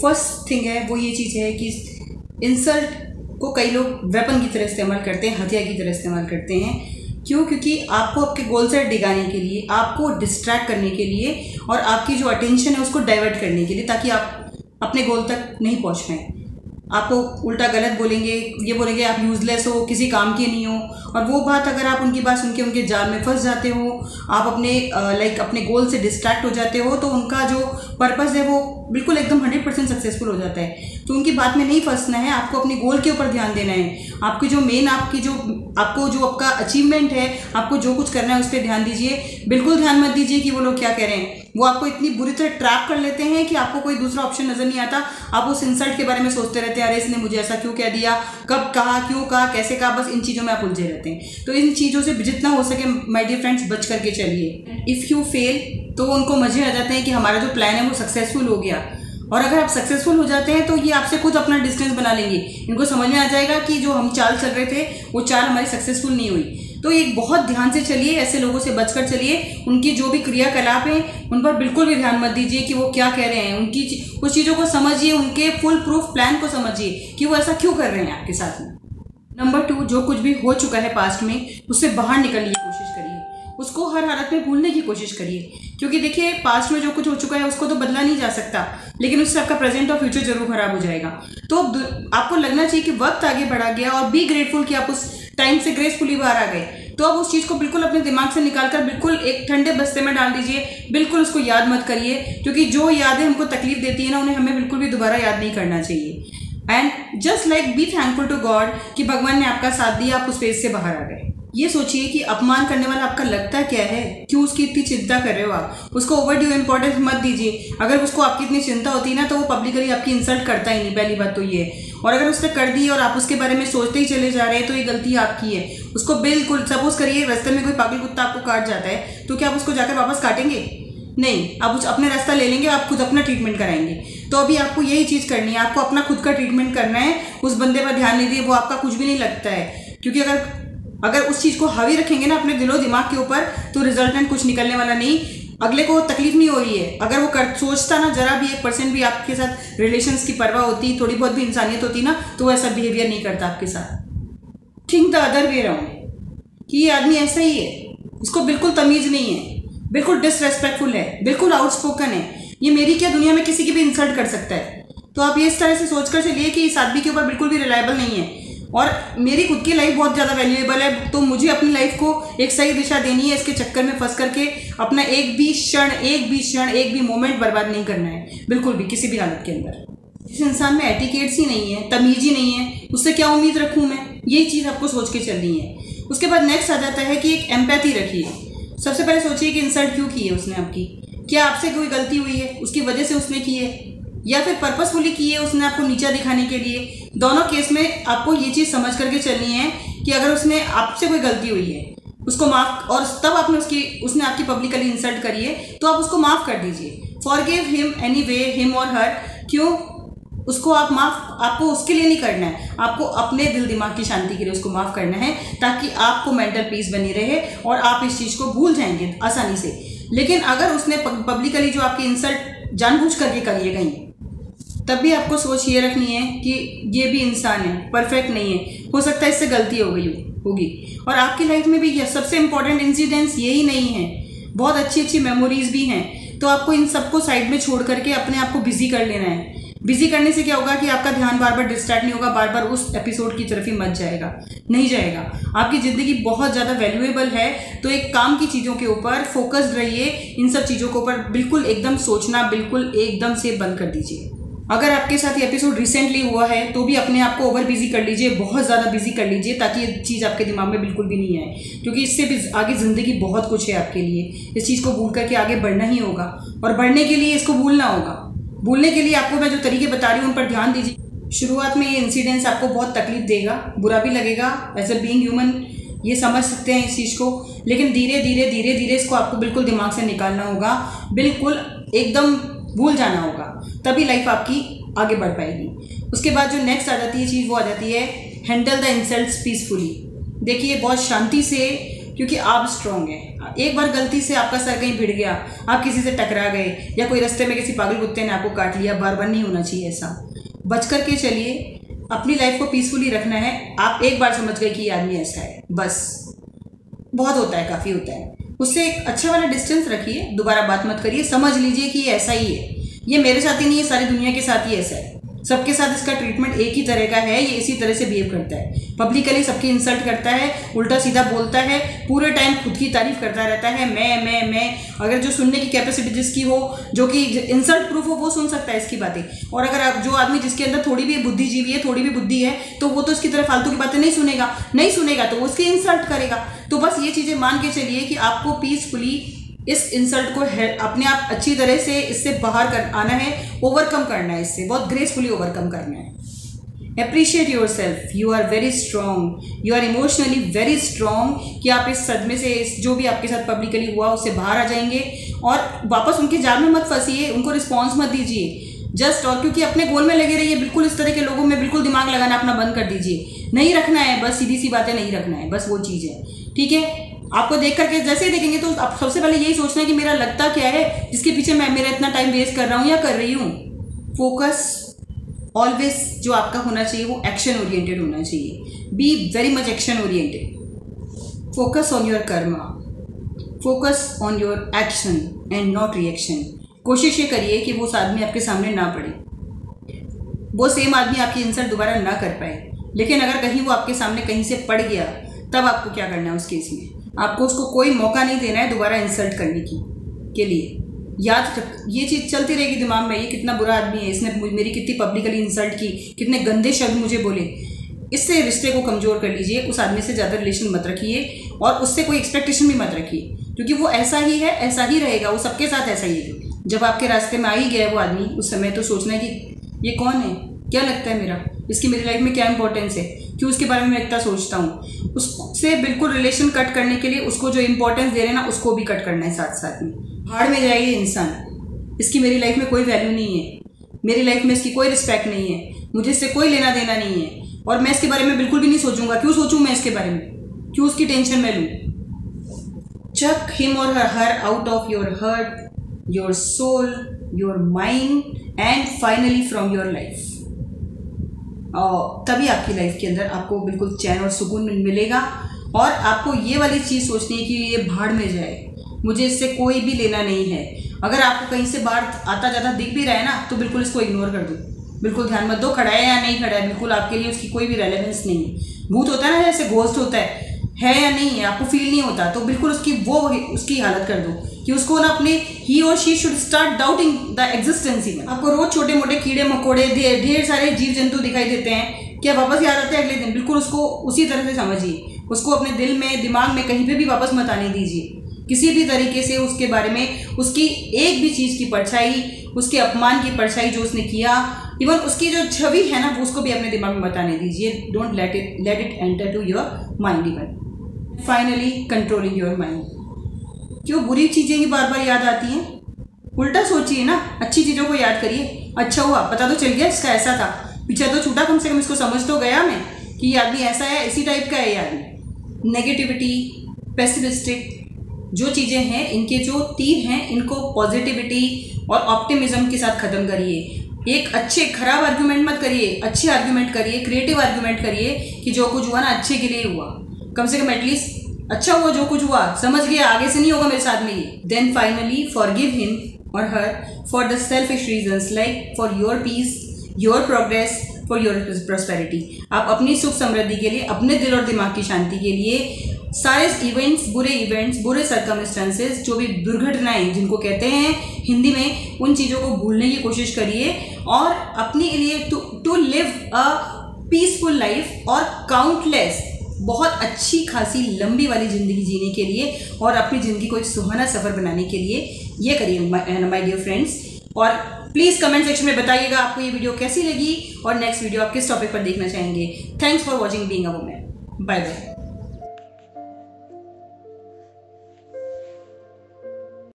First thing है वो ये चीज़ है कि इंसल्ट को कई लोग वेपन की तरह इस्तेमाल करते हैं हथियार की तरह इस्तेमाल करते हैं। क्यों? क्योंकि आपको आपके गोल सेट डिगाने के लिए, आपको डिस्ट्रैक्ट करने के लिए और आपकी जो अटेंशन है उसको डाइवर्ट करने के लिए ताकि आप अपने गोल तक नहीं पहुँच पाएँ। आपको उल्टा गलत बोलेंगे, ये बोलेंगे, आप यूज़लेस हो, किसी काम के नहीं हो। और वो बात अगर आप उनकी बात सुन के उनके जाल में फंस जाते हो, आप अपने लाइक अपने गोल से डिस्ट्रैक्ट हो जाते हो तो उनका जो पर्पज़ है वो बिल्कुल एकदम हंड्रेड परसेंट सक्सेसफुल हो जाता है। तो उनकी बात में नहीं फंसना है, आपको अपने गोल के ऊपर ध्यान देना है। आपकी जो मेन आपकी जो, आपको जो आपका अचीवमेंट है, आपको जो कुछ करना है उस पर ध्यान दीजिए। बिल्कुल ध्यान मत दीजिए कि वो लोग क्या कह रहे हैं। वो आपको इतनी बुरी तरह ट्रैप कर लेते हैं कि आपको कोई दूसरा ऑप्शन नज़र नहीं आता। आप उस इंसल्ट के बारे में सोचते रहते हैं, अरे, इसने मुझे ऐसा क्यों कह दिया? कब कहा, क्यों कहा, कैसे कहा? बस इन चीज़ों में आप उलझे रहते हैं। तो इन चीज़ों से जितना हो सके माई डियर फ्रेंड्स बच करके चलिए। इफ़ यू फेल तो उनको मज़े आ जाते हैं कि हमारा जो प्लान है वो सक्सेसफुल हो गया। और अगर आप सक्सेसफुल हो जाते हैं तो ये आपसे खुद अपना डिस्टेंस बना लेंगे। इनको समझ में आ जाएगा कि जो हम चाल चल रहे थे, वो चाल हमारी सक्सेसफुल नहीं हुई। तो एक बहुत ध्यान से चलिए, ऐसे लोगों से बचकर चलिए। उनकी जो भी क्रियाकलाप हैं, उन पर बिल्कुल भी ध्यान मत दीजिए कि वो क्या कह रहे हैं। उनकी उस चीज़ों को समझिए, उनके फुल प्रूफ प्लान को समझिए कि वो ऐसा क्यों कर रहे हैं आपके साथ में। नंबर टू जो कुछ भी हो चुका है पास्ट में, उससे बाहर निकलने की कोशिश करिए। उसको हर हालत में भूलने की कोशिश करिए। क्योंकि देखिए पास्ट में जो कुछ हो चुका है, उसको तो बदला नहीं जा सकता, लेकिन उससे आपका प्रेजेंट और फ्यूचर ज़रूर खराब हो जाएगा। तो आपको लगना चाहिए कि वक्त आगे बढ़ा गया और बी ग्रेटफुल कि आप उस टाइम से ग्रेसफुली बाहर आ गए। तो अब उस चीज़ को बिल्कुल अपने दिमाग से निकाल कर बिल्कुल एक ठंडे बस्ते में डाल दीजिए। बिल्कुल उसको याद मत करिए, क्योंकि जो यादें हमको तकलीफ़ देती है ना, उन्हें हमें बिल्कुल भी दोबारा याद नहीं करना चाहिए। And just like be thankful to God कि भगवान ने आपका साथ दिया, आप उस फ़ेज़ से बाहर आ गए। ये सोचिए कि अपमान करने वाला आपका लगता क्या है? क्यों उसकी इतनी चिंता कर रहे हो आप? उसको ओवर ड्यू इंपॉर्टेंस मत दीजिए। अगर उसको आपकी इतनी चिंता होती ना तो वो पब्लिकली आपकी इंसल्ट करता ही नहीं, पहली बात तो ये। और अगर उसने कर दी और आप उसके बारे में सोचते ही चले जा रहे हैं तो ये गलती आपकी है। उसको बिल्कुल सपोज़ करिए, रास्ते में कोई पागल कुत्ता आपको काट जाता है तो क्या आप उसको जाकर वापस काटेंगे? नहीं, आप उस, अपने रास्ता ले लेंगे, आप खुद अपना ट्रीटमेंट कराएँगे। तो अभी आपको यही चीज़ करनी है, आपको अपना खुद का ट्रीटमेंट करना है, उस बंदे पर ध्यान नहीं दिए, वो आपका कुछ भी नहीं लगता है। क्योंकि अगर अगर उस चीज़ को हावी रखेंगे ना अपने दिलो दिमाग के ऊपर तो रिजल्टेंट कुछ निकलने वाला नहीं। अगले को तकलीफ़ नहीं हो रही है। अगर वो कर, सोचता ना, जरा भी एक परसेंट भी आपके साथ रिलेशंस की परवाह होती, थोड़ी बहुत भी इंसानियत होती ना तो वो ऐसा बिहेवियर नहीं करता आपके साथ। Think the other way round कि ये आदमी ऐसा ही है। उसको बिल्कुल तमीज़ नहीं है। बिल्कुल डिसरेस्पेक्टफुल है। बिल्कुल आउटस्पोकन है। ये मेरी क्या दुनिया में किसी की भी इंसल्ट कर सकता है? तो आप ये इस तरह से सोच कर चलिए कि इस आदमी के ऊपर बिल्कुल भी रिलायबल नहीं है। और मेरी खुद की लाइफ बहुत ज़्यादा वैल्यूएबल है तो मुझे अपनी लाइफ को एक सही दिशा देनी है, इसके चक्कर में फंस करके अपना एक भी क्षण, एक भी क्षण, एक भी मोमेंट बर्बाद नहीं करना है, बिल्कुल भी, किसी भी हालत के अंदर। जिस इंसान में एटिकेट्स ही नहीं है, तमीज़ ही नहीं है, उससे क्या उम्मीद रखूँ मैं? यही चीज़ आपको सोच के चलनी है। उसके बाद नेक्स्ट आ जाता है कि एक एम्पैथी रखिए। सबसे पहले सोचिए कि इंसल्ट क्यों की है उसने आपकी? क्या आपसे कोई गलती हुई है? उसकी वजह से उसने की है? या फिर पर्पसफुली की है उसने आपको नीचा दिखाने के लिए। दोनों केस में आपको ये चीज़ समझ करके चलनी है कि अगर उसने आपसे कोई गलती हुई है, उसको माफ़ और तब आपने उसकी, उसने आपकी पब्लिकली इंसल्ट करी है तो आप उसको माफ़ कर दीजिए। Forgive him anyway him और हर क्यों? उसको आप माफ़, आपको उसके लिए नहीं करना है। आपको अपने दिल दिमाग की शांति के लिए उसको माफ़ करना है, ताकि आपको मेंटल पीस बनी रहे और आप इस चीज़ को भूल जाएँगे आसानी से। लेकिन अगर उसने पब्लिकली जो आपकी इंसल्ट जानबूझ करके करी है कहीं तब भी आपको सोच ये रखनी है कि ये भी इंसान है परफेक्ट नहीं है। हो सकता है इससे गलती हो गई होगी। और आपकी लाइफ में भी यह सबसे इंपॉर्टेंट इंसिडेंट्स यही नहीं है। बहुत अच्छी अच्छी मेमोरीज भी हैं। तो आपको इन सबको साइड में छोड़ करके अपने आप को बिज़ी कर लेना है। बिज़ी करने से क्या होगा कि आपका ध्यान बार बार डिस्ट्रैक्ट नहीं होगा, बार बार उस एपिसोड की तरफ़ ही मत जाएगा, नहीं जाएगा। आपकी ज़िंदगी बहुत ज़्यादा वैल्यूएबल है तो एक काम की चीज़ों के ऊपर फोकस्ड रहिए। इन सब चीज़ों के ऊपर बिल्कुल एकदम सोचना, बिल्कुल एकदम से बंद कर दीजिए। अगर आपके साथ ये एपिसोड रिसेंटली हुआ है तो भी अपने आप को ओवर बिज़ी कर लीजिए, बहुत ज़्यादा बिज़ी कर लीजिए, ताकि ये चीज़ आपके दिमाग में बिल्कुल भी नहीं आए। क्योंकि इससे भी आगे ज़िंदगी बहुत कुछ है आपके लिए। इस चीज़ को भूल करके आगे बढ़ना ही होगा। और बढ़ने के लिए इसको भूलना होगा। भूलने के लिए आपको मैं जो तरीके बता रही हूँ, उन पर ध्यान दीजिए। शुरुआत में ये इंसिडेंस आपको बहुत तकलीफ़ देगा, बुरा भी लगेगा एज अ बींग ह्यूमन ये समझ सकते हैं इस चीज़ को। लेकिन धीरे धीरे धीरे धीरे इसको आपको बिल्कुल दिमाग से निकालना होगा। बिल्कुल एकदम भूल जाना होगा, तभी लाइफ आपकी आगे बढ़ पाएगी। उसके बाद जो नेक्स्ट आ जाती है चीज़, वो आ जाती है हैंडल द इंसल्ट पीसफुली देखिए, बहुत शांति से, क्योंकि आप स्ट्रांग हैं। एक बार गलती से आपका सर कहीं भिड़ गया, आप किसी से टकरा गए, या कोई रास्ते में किसी पागल कुत्ते ने आपको काट लिया बार बार नहीं होना चाहिए ऐसा। बच करके चलिए, अपनी लाइफ को पीसफुली रखना है। आप एक बार समझ गए कि ये आदमी ऐसा है। बस। बहुत होता है, काफ़ी होता है। उससे एक अच्छा वाला डिस्टेंस रखिए, दोबारा बात मत करिए, समझ लीजिए कि ये ऐसा ही है। ये मेरे साथ ही नहीं है, सारी दुनिया के साथ ही ऐसा है। सबके साथ इसका ट्रीटमेंट एक ही तरह का है, ये इसी तरह से बिहेव करता है। पब्लिकली सबकी इंसल्ट करता है, उल्टा सीधा बोलता है, पूरे टाइम खुद की तारीफ़ करता रहता है, मैं मैं मैं। अगर जो सुनने की कैपेसिटी जिसकी हो, जो कि इंसल्ट प्रूफ हो, वो सुन सकता है इसकी बातें। और अगर आप, जो आदमी जिसके अंदर थोड़ी भी बुद्धिजीवी है, थोड़ी भी बुद्धि है तो वो तो इसकी तरह फालतू की बातें नहीं सुनेगा। नहीं सुनेगा तो वो उसकी इंसल्ट करेगा। तो बस ये चीज़ें मान के चलिए कि आपको पीसफुली इस इंसल्ट को अपने आप अच्छी तरह से इससे बाहर कर आना है ओवरकम करना है इससे, बहुत ग्रेसफुली ओवरकम करना है। Appreciate yourself you are very strong you are emotionally very strong कि आप इस सदमे से, इस जो भी आपके साथ पब्लिकली हुआ, उससे बाहर आ जाएँगे। और वापस उनके जाल में मत फंसीए, उनको रिस्पॉन्स मत दीजिए। जस्ट और क्योंकि अपने गोल में लगे रहिए, बिल्कुल इस तरह के लोगों में बिल्कुल दिमाग लगाना अपना बंद कर दीजिए। नहीं रखना है, बस सीधी सी बातें नहीं रखना है, बस वो चीज़ है। ठीक है? आपको देख करके जैसे ही देखेंगे तो आप सबसे पहले यही सोचना है कि मेरा लगता क्या है? जिसके पीछे मैं, मेरा इतना टाइम वेस्ट कर रहा हूँ या कर रही हूँ? फोकस ऑलवेज जो आपका होना चाहिए वो एक्शन ओरिएंटेड होना चाहिए। Be very much action oriented focus on your karma focus on your action and not reaction कोशिश ये करिए कि वो आदमी आपके सामने ना पड़े। वो सेम आदमी आपकी इंसल्ट दोबारा ना कर पाए। लेकिन अगर कहीं वो आपके सामने कहीं से पड़ गया, तब आपको क्या करना है उस केस में? आपको उसको कोई मौका नहीं देना है दोबारा इंसल्ट करने की, के लिए। याद रख, ये चीज़ चलती रहेगी दिमाग में, ये कितना बुरा आदमी है, इसने मेरी कितनी पब्लिकली इंसल्ट की, कितने गंदे शब्द मुझे बोले। इससे रिश्ते को कमज़ोर कर लीजिए उस आदमी से ज़्यादा रिलेशन मत रखिए और उससे कोई एक्सपेक्टेशन भी मत रखिए, क्योंकि वो ऐसा ही है, ऐसा ही रहेगा, वो सबके साथ ऐसा ही है। जब आपके रास्ते में आ ही गया वो आदमी, उस समय तो सोचना है कि ये कौन है? क्या लगता है मेरा? इसकी मेरी लाइफ में क्या इंपॉर्टेंस है? क्यों उसके बारे में मैं इतना सोचता हूँ? उससे बिल्कुल रिलेशन कट करने के लिए उसको जो इंपॉर्टेंस दे रहे हैं ना, उसको भी कट करना है साथ साथ में। भाड़ में जाएगी इंसान। इसकी मेरी लाइफ में कोई वैल्यू नहीं है। मेरी लाइफ में इसकी कोई रिस्पेक्ट नहीं है। मुझे इससे कोई लेना देना नहीं है। और मैं इसके बारे में बिल्कुल भी नहीं सोचूँगा। क्यों सोचूं मैं इसके बारे में? क्यों उसकी टेंशन मैं लूँ? चक हिम और her her out of your heart your soul your mind and finally from your life तभी आपकी लाइफ के अंदर आपको बिल्कुल चैन और सुकून मिलेगा। और आपको ये वाली चीज़ सोचनी है कि ये भाड़ में जाए। मुझे इससे कोई भी लेना नहीं है। अगर आपको कहीं से बाहर आता जाता दिख भी रहा है ना तो बिल्कुल इसको इग्नोर कर दो। बिल्कुल ध्यान मत दो, खड़ा है या नहीं खड़ा है। बिल्कुल आपके लिए उसकी कोई भी रेलेवेंस नहीं है। भूत होता है ना, जैसे घोस्ट होता है। है या नहीं है, आपको फील नहीं होता तो बिल्कुल उसकी वो उसकी हालत कर दो कि उसको ना अपने ही और she should start doubting the existence ही आपको रोज छोटे मोटे कीड़े, मकोड़े, ढेर सारे जीव जंतु दिखाई देते हैं क्या वापस याद आते हैं अगले दिन। बिल्कुल उसको उसी तरह से समझिए। उसको अपने दिल में, दिमाग में कहीं पे भी वापस मत आने दीजिए। किसी भी तरीके से उसके बारे में, उसकी एक भी चीज़ की परछाई, उसके अपमान की परछाई जो उसने किया इवन उसकी जो छवि है ना, वो उसको भी अपने दिमाग में बताने दीजिए। Don't let it let it enter to your mind even finally controlling your mind क्यों? बुरी चीज़ें ही बार बार याद आती हैं। उल्टा सोचिए ना, अच्छी चीज़ों को याद करिए। अच्छा हुआ, पता तो चल गया इसका ऐसा था। पीछे तो छूटा कम से कम इसको समझ तो गया मैं कि ये आदमी ऐसा है, इसी टाइप का है ये आदमी। नेगेटिविटी पेसिमिस्टिक जो चीज़ें हैं, इनके जो तीर हैं, इनको पॉजिटिविटी और ऑप्टिमिज्म के साथ ख़त्म करिए। एक अच्छे, खराब आर्ग्यूमेंट मत करिए, अच्छे आर्ग्यूमेंट करिए क्रिएटिव आर्ग्यूमेंट करिए कि जो कुछ हुआ ना, अच्छे के लिए हुआ। कम से कम एटलीस्ट अच्छा हुआ, जो कुछ हुआ, समझ गया, आगे से नहीं होगा मेरे साथ में ये। Then finally forgive him और her for the selfish reason like for your peace your progress for your prosperity आप अपनी सुख समृद्धि के लिए, अपने दिल और दिमाग की शांति के लिए सारे इवेंट्स बुरे इवेंट्स बुरे सरकमस्टांसेस जो भी दुर्घटनाएँ जिनको कहते हैं हिंदी में, उन चीज़ों को भूलने की कोशिश करिए और अपने लिए to live a peaceful life और काउंटलेस बहुत अच्छी खासी लंबी वाली ज़िंदगी जीने के लिए और अपनी ज़िंदगी को एक सुहाना सफ़र बनाने के लिए ये करिए माई डियर फ्रेंड्स और प्लीज़ कमेंट सेक्शन में बताइएगा आपको ये वीडियो कैसी लगी और नेक्स्ट वीडियो आप किस टॉपिक पर देखना चाहेंगे. Thanks for watching being a women bye bye